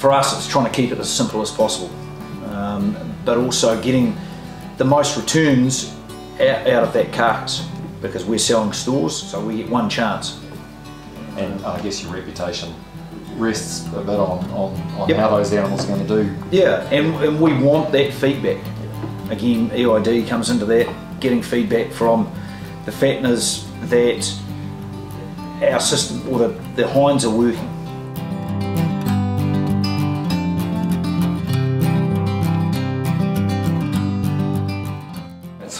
for us, it's trying to keep it as simple as possible, um, but also getting the most returns out, out of that carcass because we're selling stores, so we get one chance. And I guess your reputation rests a bit on, on, on Yep. how those animals are going to do. Yeah, and, and we want that feedback. Again, EID comes into that, getting feedback from the fatteners that our system or the, the hinds are working.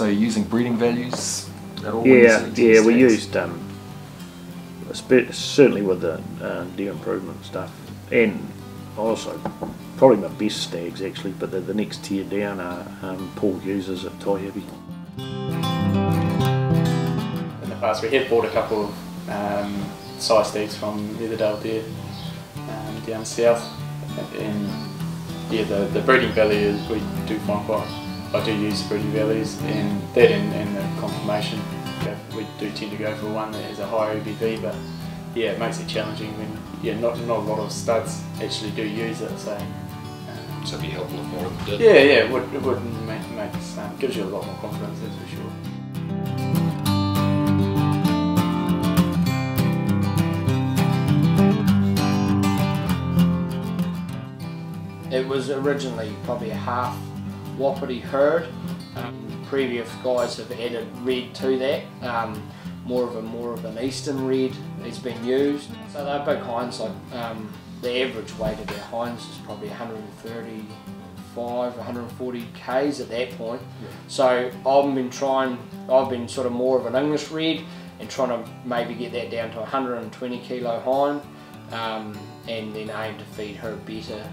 So you're using breeding values at all? Yeah, yeah, your we used um, certainly with the uh, deer improvement stuff, and also probably my best stags actually, but the, the next tier down are um, Paul Users at Taihebi. in the past. We have bought a couple of um, size steaks from Leatherdale Deer um, down south, and yeah, the, the breeding values we do find quite. I do use breeding values, and that and, and the confirmation. We do tend to go for one that has a higher EBV, but yeah, it makes it challenging when yeah, not not a lot of studs actually do use it. So. Um, So it'd be helpful if more of them did. yeah, yeah, it would, it would make, makes, um, gives you a lot more confidence, that's for sure. It was originally probably a Wapiti herd. Um, previous guys have added red to that. Um, more of a more of an eastern red has been used. So they're big hinds. Like um, the average weight of their hinds is probably 135, 140 k's at that point. So I've been trying. I've been sort of more of an English red and trying to maybe get that down to 120 kilo hind, um, and then aim to feed her better.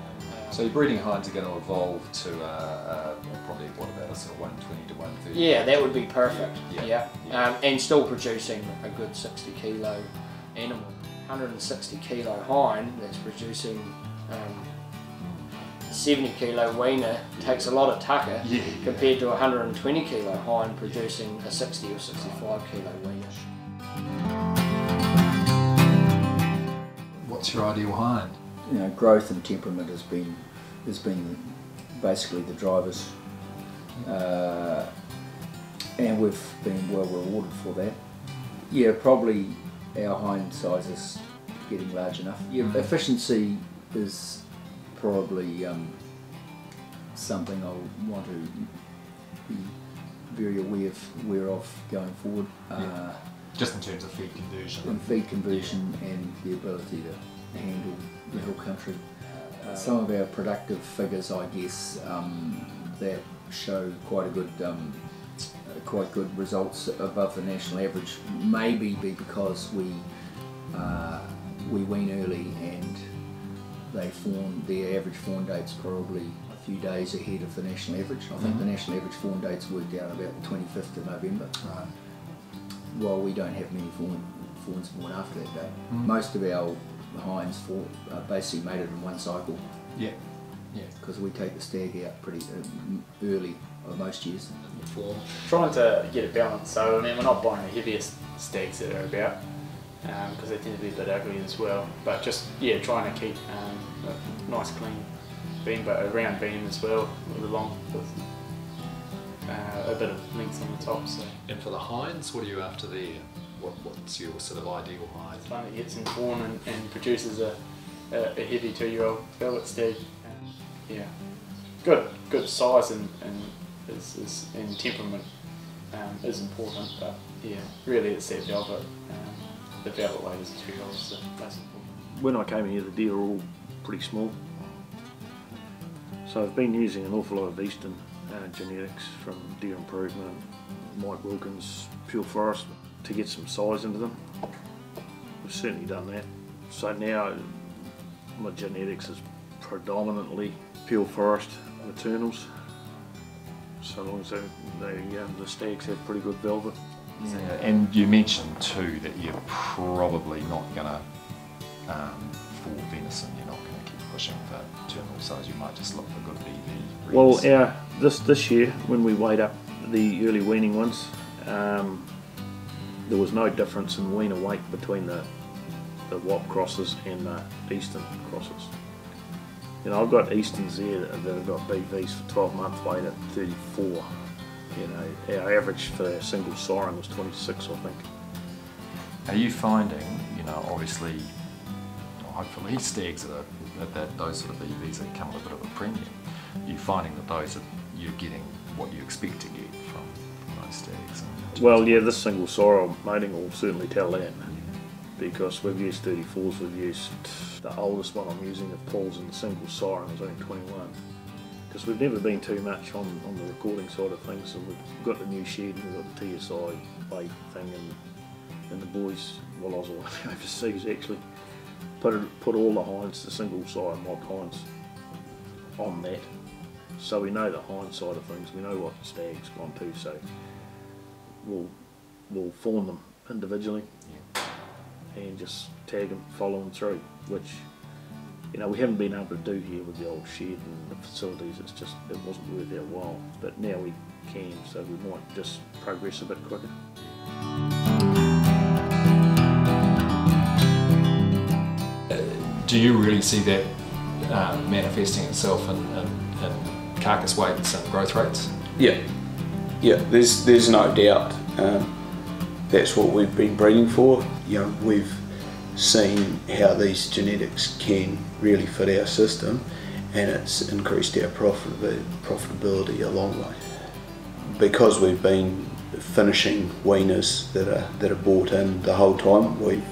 So your breeding hinds are going to evolve to uh, uh, probably what about a sort of 120 to 130? Yeah, that would be perfect. Yeah, Yeah, yeah. Um, and still producing a good 60 kilo animal. 160 kilo hind that's producing um, 70 kilo weaner takes a lot of tucker Yeah, compared to a 120 kilo hind producing a 60 or 65 kilo weaner. What's your ideal hind? You know, growth and temperament has been has been basically the drivers, uh, and we've been well rewarded for that. Yeah, probably our hind size is getting large enough. Yeah, efficiency is probably um, something I'll want to be very aware of, aware of going forward. Uh, Just in terms of feed conversion. and feed conversion and the ability to handle the hill country. Some of our productive figures, I guess, um, that show quite a good, um, quite good results above the national average. Maybe be because we uh, we wean early and they fawn. Their average fawn date's probably a few days ahead of the national average. I think the national average fawn date's worked out about the 25th of November Right. well, we don't have many fawn, fawns born after that date. Most of our hinds for, are basically it in one cycle Yeah. Yeah. because we take the stag out pretty uh, early uh, most years. Before. trying to get a balance. So I mean, we're not buying the heaviest stags that are about because they tend to be a bit ugly as well. But just yeah, trying to keep um, a nice clean beam, but a round beam as well with a long with uh, a bit of length on the top. So And for the hinds, what are you after there? What, what's your sort of ideal hind? it's one that gets in fawn and, and produces a, a, a heavy two-year-old velvet stag. And, yeah, good good size and, and is, is and temperament um, is important, but yeah, really it's that velvet. Um, the velvet weight is two year olds the most important. When I came here, the deer were all pretty small. So I've been using an awful lot of Eastern uh, genetics from Deer Improvement, Mike Wilkins, Peel Forest to get some size into them. We've certainly done that. So now my genetics is predominantly Peel Forest maternals. So long as they, they um, the stags have pretty good velvet. Yeah, and you mentioned too that you're probably not going to, um, for venison, you're not going to keep pushing for terminal size. You might just look for good BV. Well, our this this year when we weighed up the early weaning ones, um, there was no difference in weaner weight between the the WAP crosses and the Eastern crosses. You know, I've got Easterns there that have got BVs for 12 month weight at 34. You know, our average for our single siren was 26, I think. Are you finding, you know, obviously, hopefully stags that, are, that, those sort of EVs that come at a bit of a premium, you finding that those are, you're getting what you expect to get And- Well, yeah, this single sorrel mating will certainly tell that because we've used 34s, we've used the oldest one I'm using of Paul's and the single siren is only 21. Because we've never been too much on, on the recording side of things, and we've got the new shed and we've got the TSI bait thing, and, and the boys, while I was away overseas actually, put it, put all the hinds, the single siren mock hinds, on that. So we know the hind side of things, we know what the stag's gone to, so we'll we'll fawn them individually and just tag them, follow them through, which you know we haven't been able to do here with the old shed and the facilities. It's just it wasn't worth our while, but now we can, so we might just progress a bit quicker. Do you really see that um, manifesting itself in, in, in carcass weights and growth rates? Yeah, yeah. There's there's no doubt. Um, that's what we've been breeding for. You know, we've seen how these genetics can really fit our system, and it's increased our profit, profitability a long way. Because we've been finishing weaners that are that are bought in the whole time, we've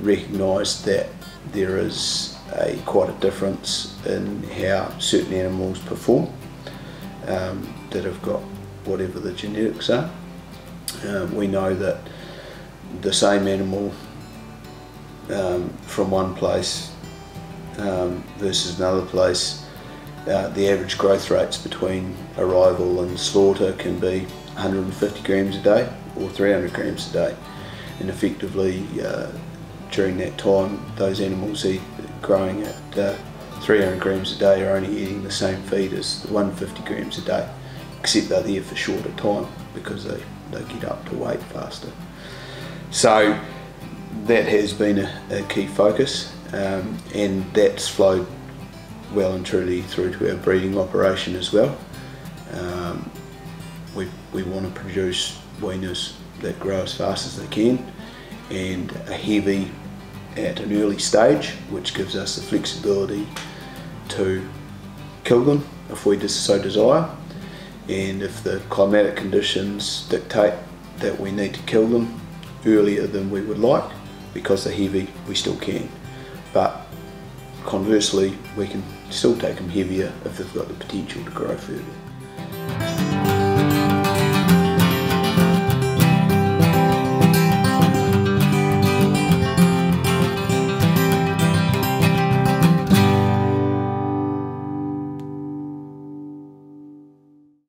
recognised that there is a quite a difference in how certain animals perform um, that have got whatever the genetics are. Um, we know that the same animal um, from one place um, versus another place, uh, the average growth rates between arrival and slaughter can be 150 grams a day or 300 grams a day, and effectively uh, during that time, those animals eat growing at uh, 300 grams a day are only eating the same feed as the 150 grams a day, except they're there for shorter time because they, they get up to weight faster. So that has been a, a key focus, um, and that's flowed well and truly through to our breeding operation as well. Um, we, we want to produce weaners that grow as fast as they can and a heavy at an early stage, which gives us the flexibility to kill them if we so desire. And if the climatic conditions dictate that we need to kill them earlier than we would like, because they're heavy, we still can. But conversely, we can still take them heavier if they've got the potential to grow further.